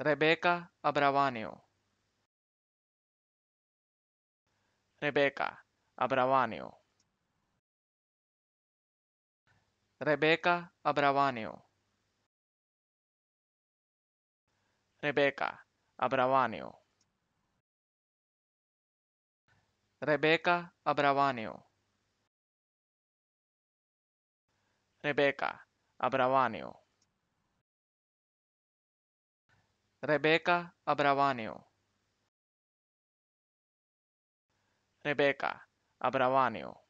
Rebeca Abravanel. Rebeca Abravanel. Rebeca Abravanel. Rebeca Abravanel. Rebeca Abravanel. Rebeca Abravanel. Rebeca Abravanel. Rebeca Abravanel.